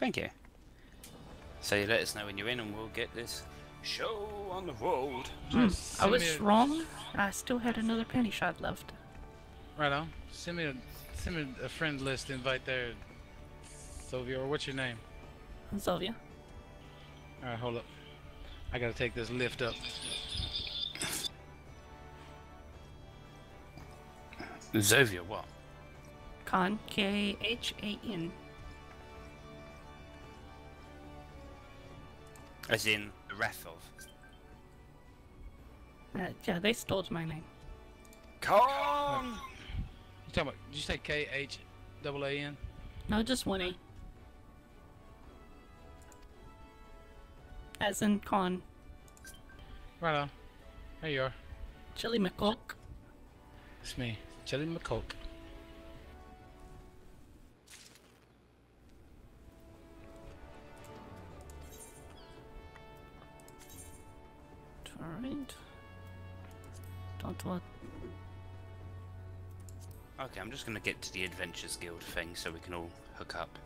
Thank you. So you let us know when you're in and we'll get this show on the road. Hmm, I was a- wrong. I still had another penny shot left. Right on. Send me a send me a friend list invite there, Sylvia. Or what's your name? Sylvia. All right, hold up. I gotta take this lift up. Zovya, what? Khan. K As in the wrath of. Uh, yeah, they stole my name. Con! You talking about? Did you say K H double A N? No, just one A. As in Khan. Right on. There you are. Chili McCulk. It's me, Jelly McCulk. What? Okay, I'm just gonna get to the Adventures Guild thing so we can all hook up.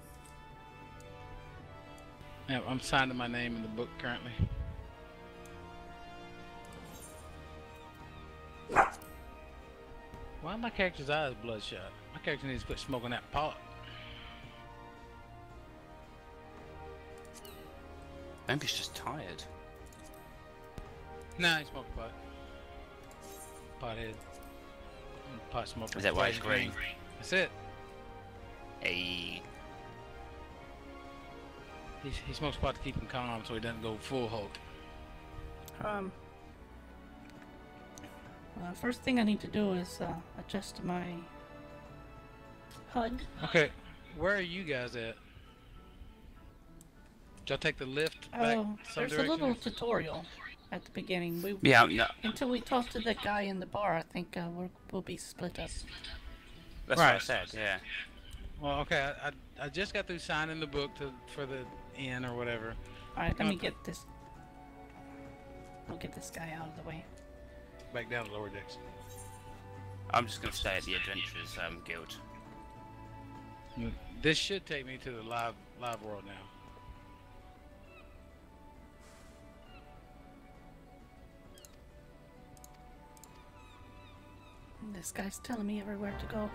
Yeah, I'm signing my name in the book currently. Why are my character's eyes bloodshot? My character needs to quit smoking that pot. Maybe he's just tired. Nah, he's smoked pot. Pothead. Pot smoker. Is that why Flash he's green? That's it. Hey, He, he smokes pot to keep him calm so he doesn't go full Hulk. Um. Uh, first thing I need to do is uh, adjust my HUD. Okay, where are you guys at? Did y'all take the lift back Oh, some there's a little tutorial at the beginning. We yeah, no, until we talk to the guy in the bar, I think uh, we're, we'll be split up. that's what I said. Yeah. Well, okay, I, I, I just got through signing the book to for the inn or whatever. All right, let me get this. I'll get this guy out of the way. Back down to lower decks. I'm just gonna stay at the Adventurers um, Guild. This should take me to the live live world now. This guy's telling me everywhere to go.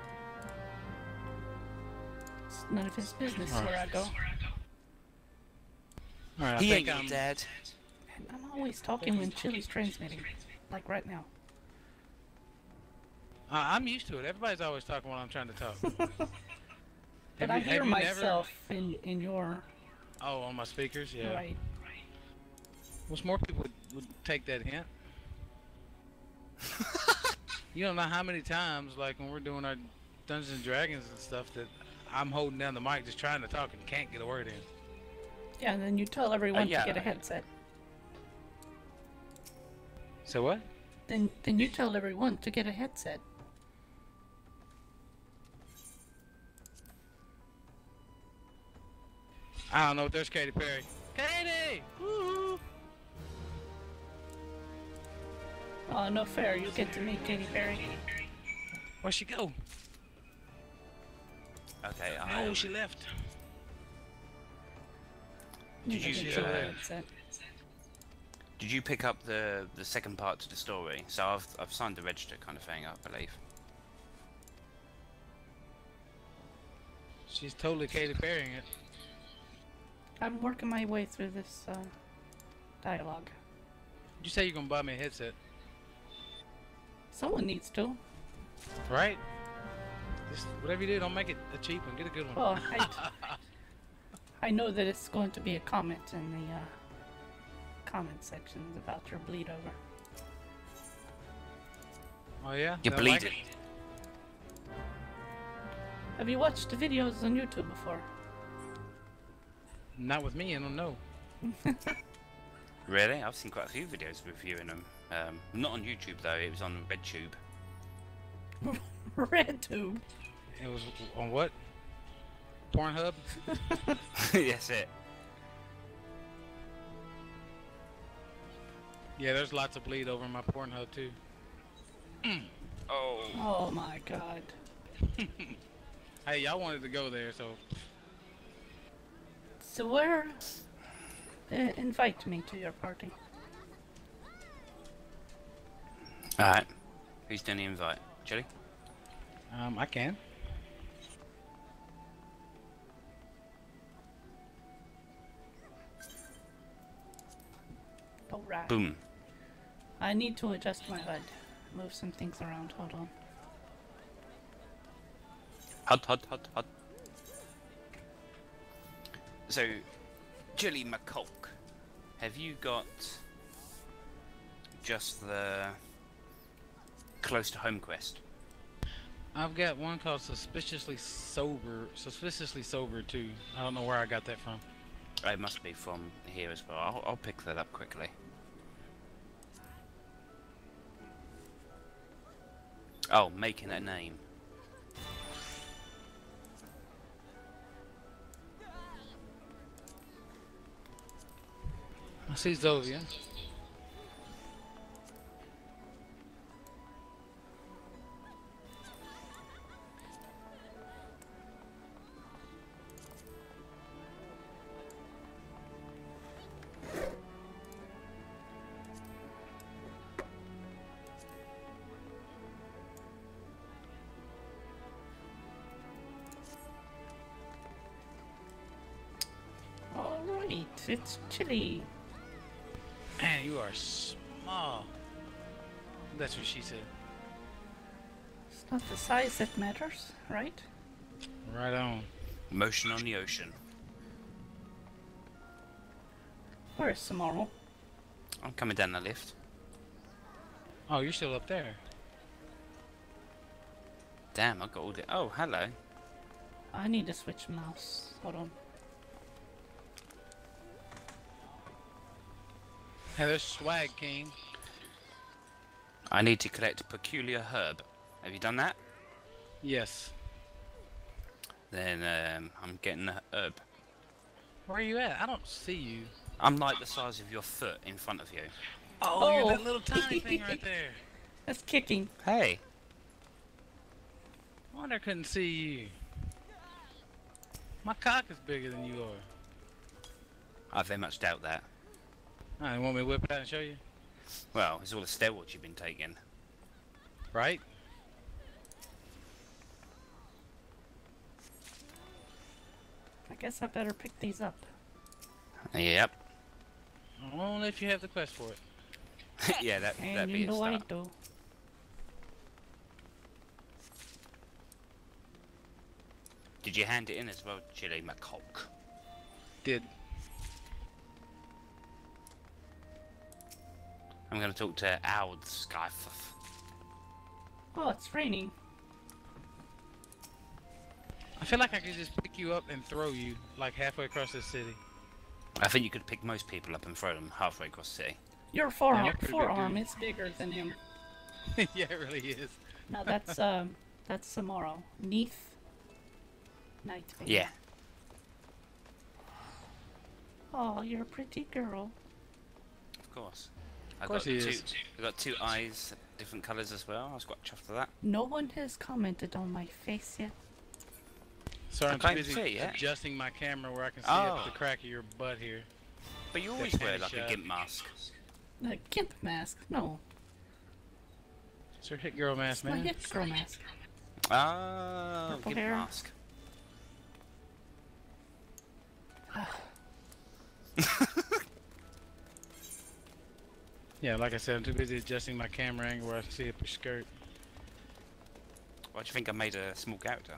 It's none of his business Alright. where I go. All right, I he think ain't I'm. your dad. And I'm always talking when Chili's transmitting, like right now. I- I'm used to it. Everybody's always talking while I'm trying to talk. But Have I you- hear have you never- myself in in your Oh, on my speakers, yeah. right. Wish more people would, would take that hint. you don't know how many times, like when we're doing our Dungeons and Dragons and stuff, that I'm holding down the mic just trying to talk and can't get a word in. Yeah, and then you tell everyone uh, yeah. to get a headset. So what? Then then you tell everyone to get a headset. I don't know. If there's Katy Perry. Katy! Woo! Oh, no fair. You get to meet Katy Perry. Where'd she go? Okay. Oh, Um, she left. Did you, get uh, you a headset. did you pick up the the second part to the story? So I've I've signed the register kind of thing, I believe. She's totally Katy Perrying it. I'm working my way through this uh, dialogue. You say you're gonna buy me a headset, Someone needs to. right? Just whatever you do, don't make it a cheap one. Get a good one. Well, I, I know that it's going to be a comment in the uh, comment sections about your bleed over. Oh yeah. You're They'll like Have you watched the videos on YouTube before? Not with me. I don't know. Really? I've seen quite a few videos reviewing them. Um, not on YouTube though. It was on RedTube. RedTube. It was on what? Pornhub. That's it. Yeah, there's lots of bleed over my Pornhub too. Oh. Oh my god. Hey, y'all wanted to go there, so So where? Uh, invite me to your party. Alright. Who's doing the invite? Chili? Um, I can. Alright. Boom. I need to adjust my HUD. Move some things around. Hold on. Hud, hud, hud, hud. So, Chili McCulk, have you got just the close to home quest? I've got one called Suspiciously Sober. Suspiciously Sober too. I don't know where I got that from. It must be from here as well. I'll, I'll pick that up quickly. Oh, making a name. I see Zovya. It's chilly. Man, you are small. That's what she said. It's not the size that matters, right? Right on. Motion on the ocean. Where's Tsumoro? I'm coming down the lift. Oh, you're still up there. Damn, I got all the. Oh, hello. I need to switch mouse. Hold on. Hey, there's Swag King. I need to collect peculiar herb. Have you done that? Yes. Then um, I'm getting the herb. Where are you at? I don't see you. I'm like the size of your foot in front of you. Oh, you're Oh. that little tiny thing right there. That's kicking. Hey. I wonder I couldn't see you. My cock is bigger than you are. I very much doubt that. Ah, you want me to whip it out and show you? Well, it's all the steroids you've been taking. Right? I guess I better pick these up. Yep. Only if you have the quest for it. yeah, that, And that'd be you a know I start. do. Did you hand it in as well, Chili McCulk? Did. I'm going to talk to Aud Skyfuff. Oh, it's raining. I feel like I could just pick you up and throw you like halfway across the city. I think you could pick most people up and throw them halfway across the city. Your forearm, you're pretty good, forearm dude. is bigger than him. yeah, it really is. Now that's um, that's tomorrow. Neath. Night. Yeah. Oh, you're a pretty girl. Of course. I course got two, is. I got two eyes, different colours as well. I was quite chuffed with that. No one has commented on my face yet. Sorry, I I'm too busy see it. adjusting my camera where I can see Oh. up the crack of your butt here. But you always wear panty like a gimp mask. A gimp mask. No, It's your hit girl mask, it's my man. hip girl mask. Oh, Purple gimp hair. mask. Yeah, like I said, I'm too busy adjusting my camera angle where I can see up your skirt. Why do you think I made a small character?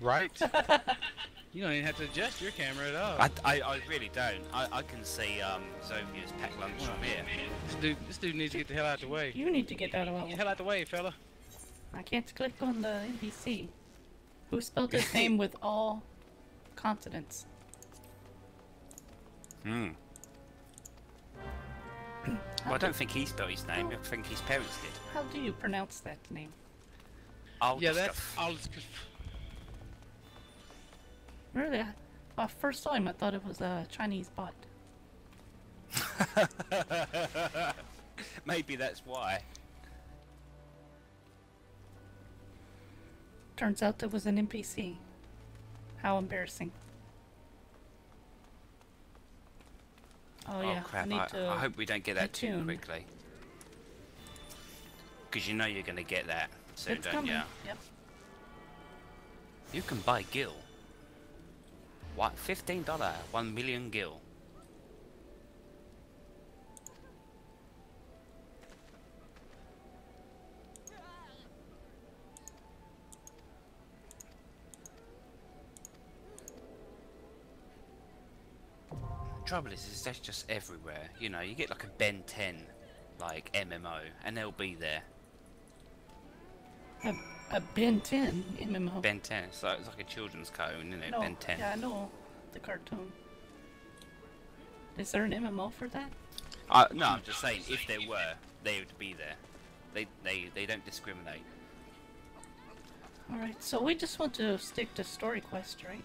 Right? you don't even have to adjust your camera at all. I, I, I really don't. I, I can see um, Zovya's packed lunch from here. This dude, this dude needs to get the hell out of the way. You need to get out of way. Get the the hell out of the way, fella. I can't click on the NPC. Who spelled his name with all consonants? Hmm. Well, I don't think he spelled his name. I think his parents did. How do you pronounce that name? Oh, Yeah, that's all. It's, Really? I, well, first time I thought it was a Chinese bot. Maybe that's why. Turns out it was an NPC. How embarrassing. Oh, oh, yeah. crap! I need I, to. I hope we don't get that too quickly. Because you know you're gonna get that soon, it's don't coming. you? Yep. You can buy gil. What? Fifteen dollar, one million gil. Trouble is, is that's just everywhere. You know, you get like a Ben 10, like MMO, and they'll be there. A, a Ben 10 MMO. Ben 10, So it's like a children's cartoon, isn't it? no, Ben 10. Yeah, I know the cartoon. Is there an MMO for that? Uh, no, I'm just saying, if there were, they would be there. They they they don't discriminate. Alright, so we just want to stick to story quest, right?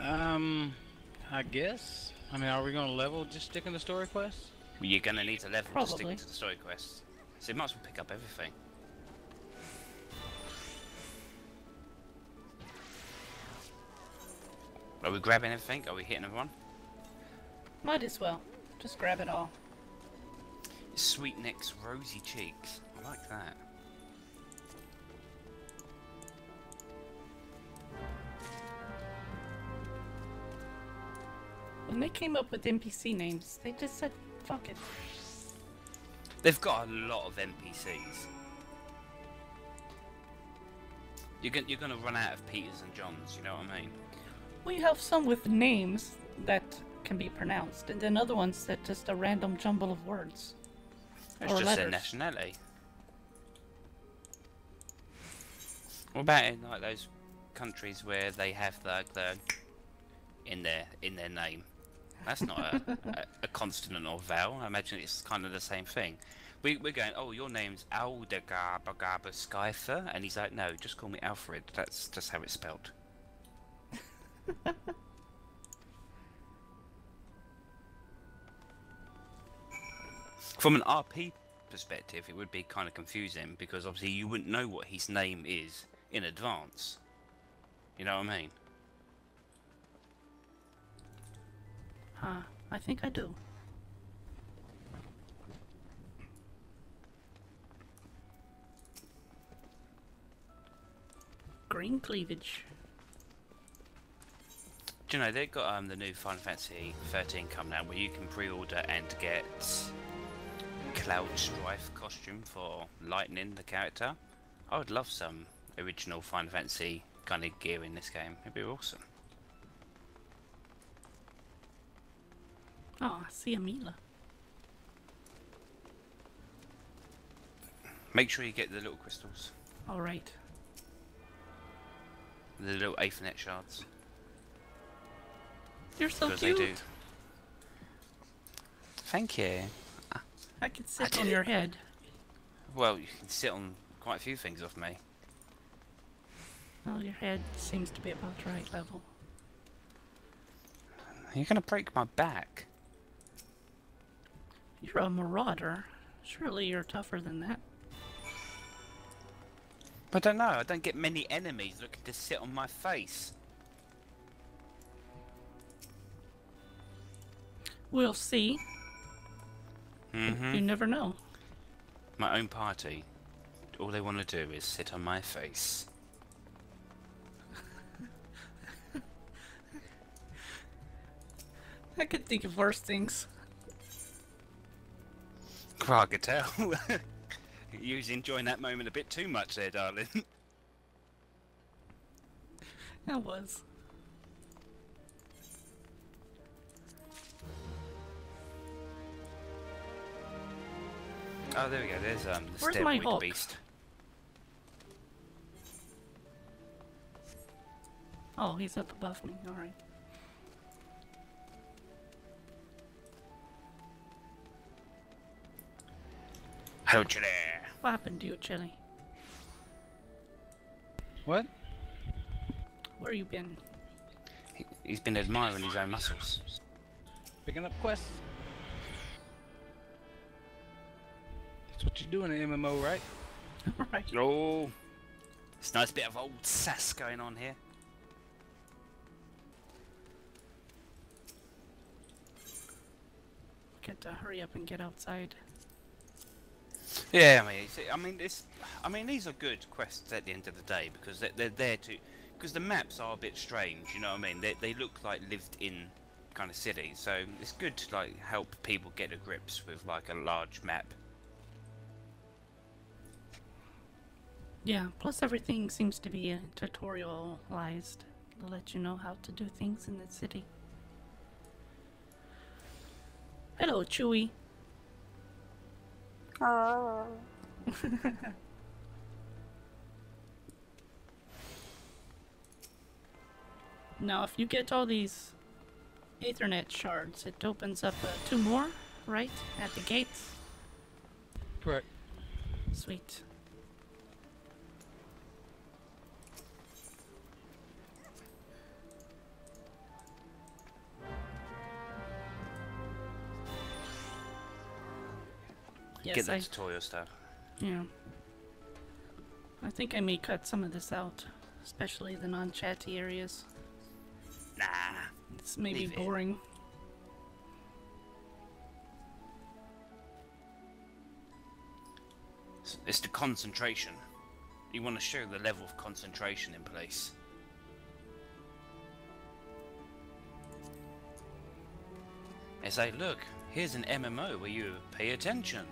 Um, I guess. I mean, are we gonna level just sticking to the story quests? You're gonna need to level to Probably. stick to the story quests. So you might as well pick up everything. Are we grabbing everything? Are we hitting everyone? Might as well. Just grab it all. Sweet necks, rosy cheeks. I like that. When they came up with NPC names, they just said, fuck it. They've got a lot of NPCs. You're gonna, you're gonna run out of Peters and Johns, you know what I mean? We have some with names that can be pronounced, and then other ones that just a random jumble of words. It's Or just their nationality. What about in like those countries where they have the, the in their in their name? That's not a, a, a consonant or vowel. I imagine it's kind of the same thing. We, we're going, oh, your name's Aldegabagabaskaifer, and he's like, no, just call me Alfred. That's just how it's spelled. From an RP perspective, it would be kind of confusing because obviously you wouldn't know what his name is in advance. You know what I mean? Huh, I think I do. Green cleavage. Do you know they've got um, the new Final Fantasy 13 coming out where you can pre-order and get Cloud Strife costume for Lightning, the character. I would love some original Final Fantasy kind of gear in this game. It'd be awesome. Oh, I see a Mila. Make sure you get the little crystals, Alright. the little Aethernet shards, You're so because cute. they do. Thank you. I could sit did on your head. Well, you can sit on quite a few things off me. Well, your head seems to be about the right level. You're gonna break my back. You're a marauder. Surely you're tougher than that. I don't know. I don't get many enemies looking to sit on my face. We'll see. Mm-hmm. You never know. My own party. All they want to do is sit on my face. I could think of worse things. I could tell. you was enjoying that moment a bit too much there, darling. I was. oh, there we go. There's um the Where's my Hulk? beast. Oh, he's up above me. Alright. Hello, there. What happened to you, Chili? What? Where you been? He, he's been admiring his own muscles. Picking up quests. That's what you do in an MMO, right? Alright. Oh, it's a nice bit of old sass going on here. had to hurry up and get outside. Yeah, I mean, it's, I mean, it's, I mean, these are good quests at the end of the day because they're, they're there to, because the maps are a bit strange. You know what I mean? They they look like lived in kind of cities, so it's good to like help people get to grips with like a large map. Yeah, plus everything seems to be uh, tutorialized to let you know how to do things in the city. Hello, Chewy. Oh. Now, if you get all these Aethernet shards, it opens up uh, two more, right? At the gates. Correct. Sweet. Yes, get the I, tutorial stuff. yeah. I think I may cut some of this out, especially the non-chatty areas. Nah. This may be boring. It's- It's the concentration. You want to show the level of concentration in place. They say, look, here's an MMO where you pay attention.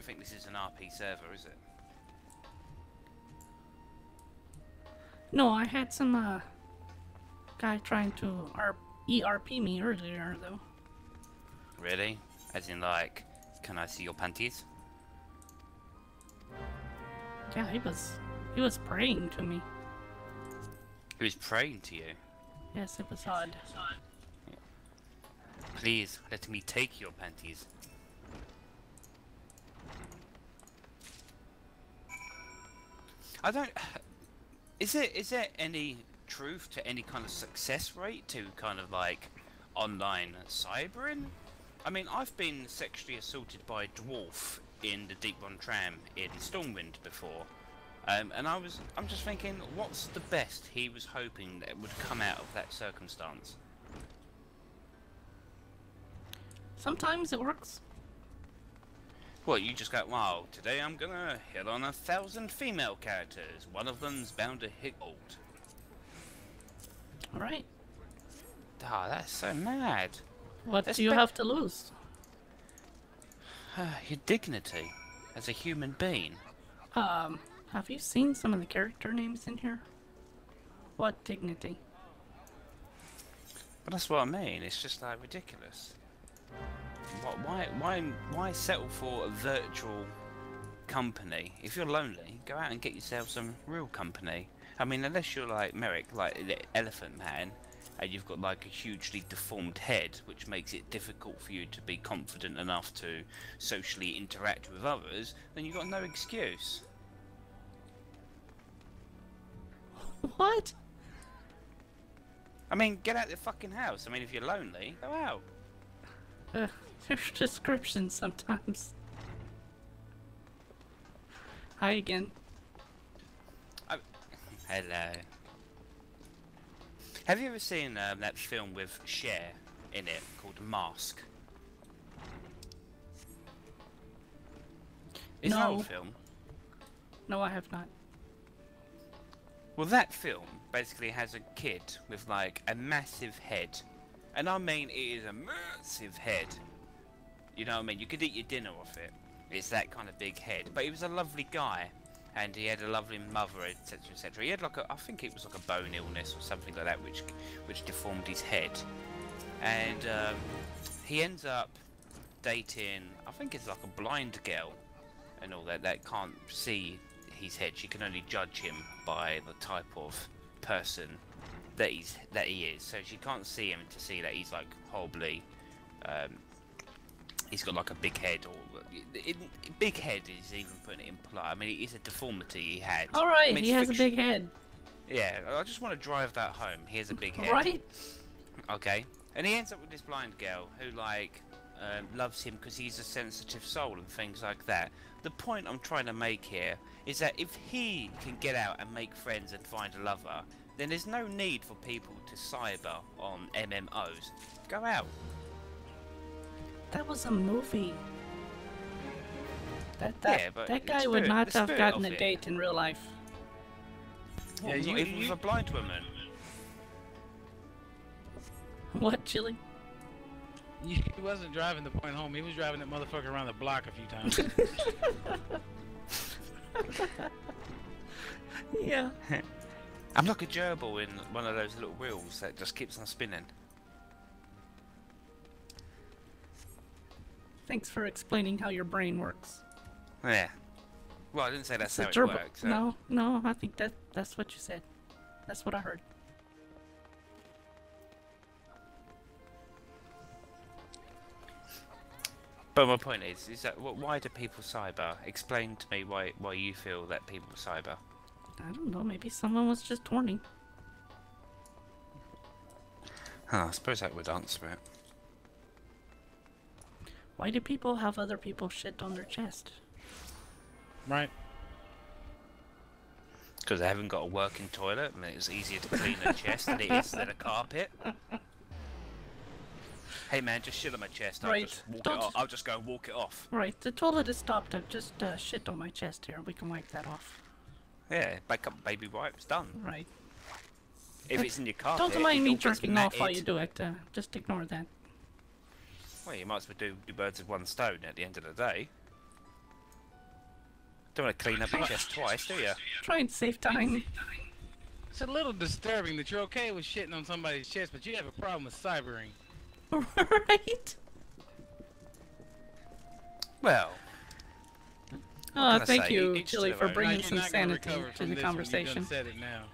Don't think this is an RP server, is it? No, I had some uh guy trying to ERP me earlier though. Really? As in, like, can I see your panties? Yeah, he was he was praying to me. He was praying to you? Yes, it was odd. Please, let me take your panties. I don't. Is there is there any truth to any kind of success rate to kind of like online cybering? I mean, I've been sexually assaulted by a dwarf in the Deeprun Tram in Stormwind before, um, and I was I'm just thinking, what's the best he was hoping that would come out of that circumstance? Sometimes it works. What, you just go, wow, today I'm gonna hit on a thousand female characters. One of them's bound to hit gold. Alright. Ah, that's so mad. What That's do you have to lose? Your dignity as a human being. Um, have you seen some of the character names in here? What dignity? But that's what I mean, it's just like ridiculous. What, why, why, why settle for a virtual company? If you're lonely, go out and get yourself some real company. I mean, unless you're like Merrick, like the Elephant Man, and you've got like a hugely deformed head, which makes it difficult for you to be confident enough to socially interact with others, then you've got no excuse. What? I mean, get out of the fucking house. I mean, if you're lonely, go out. Uh, there's descriptions sometimes. Hi again. Hello. Have you ever seen um, that film with Cher in it called Mask? It's an No. old film. No, I have not. Well, that film basically has a kid with like a massive head, and I mean it is a massive head. You know what I mean? You could eat your dinner off it. It's that kind of big head. But he was a lovely guy, and he had a lovely mother, etc., etc. He had like a, I think it was like a bone illness or something like that, which which deformed his head, and um, he ends up dating. I think it's like a blind girl, and all that that can't see his head. She can only judge him by the type of person that he's that he is. So she can't see him to see that he's like horribly. Um, he's got like a big head, or it, big head is even putting it in polite. I mean, it is a deformity he had. Alright, I mean, he it's has a big head. Yeah, I just want to drive that home. He has a big head. Right? Okay. And he ends up with this blind girl who, like, um, loves him because he's a sensitive soul and things like that. The point I'm trying to make here is that if he can get out and make friends and find a lover, then there's no need for people to cyber on MMOs. Go out. That was a movie. That that, Yeah, but that the guy would not have gotten a it. date in real life. Yeah, you- even with you- a blind woman. What, Chili? He wasn't driving the point home. He was driving that motherfucker around the block a few times. Yeah. I'm like a gerbil in one of those little wheels that just keeps on spinning. Thanks for explaining how your brain works. Yeah. Well, I didn't say that's It's how it turbo- works. uh, No, no, I think that that's what you said. That's what I heard. But my point is, is that why do people cyber? Explain to me why why you feel that people cyber. I don't know. Maybe someone was just horny. Huh, I suppose that would answer it. Why do people have other people shit on their chest? right? Because they haven't got a working toilet, and it's easier to clean a chest than it is than a carpet. Hey man, just shit on my chest. I'll Right, just walk don't- it off. I'll just go and walk it off. Right, the toilet is stopped. I've just uh, shit on my chest here. We can wipe that off. Yeah, make up baby wipes, done. Right. If it's in your car, Don't mind me all jerking off while you do it. Uh, just ignore that. Well, you might as well do two birds with one stone at the end of the day. Don't want to clean up your chest twice, do you? Try and save time. It's a little disturbing that you're okay with shitting on somebody's chest, but you have a problem with cybering. right? Well, Oh, thank say? you, Chili, for bringing some you're not gonna sanity to the this. You conversation. said it now.